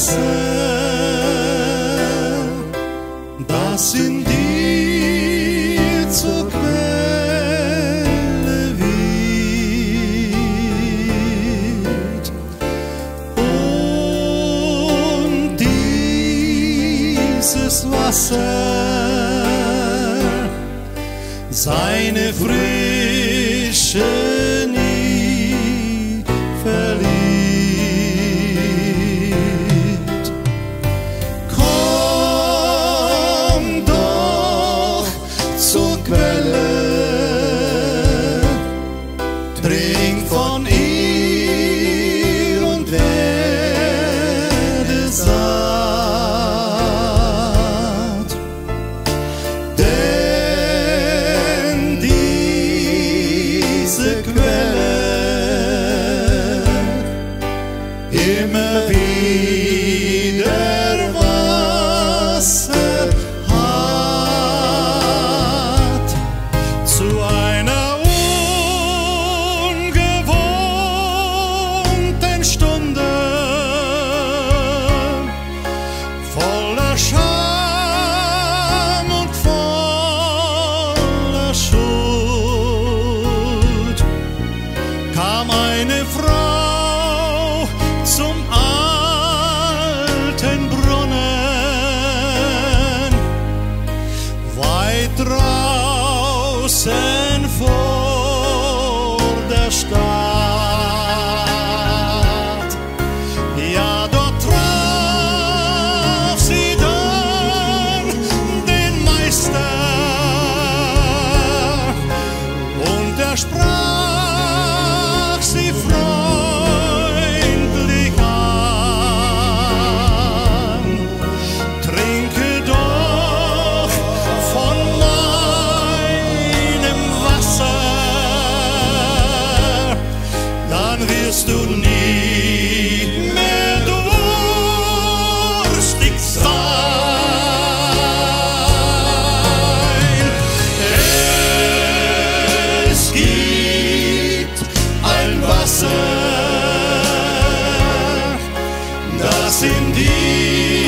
Wissen, in dir zur Quelle wird. Dieses Wasser seine frische zu einer ungewohnten Stunde voller Scham. indeed.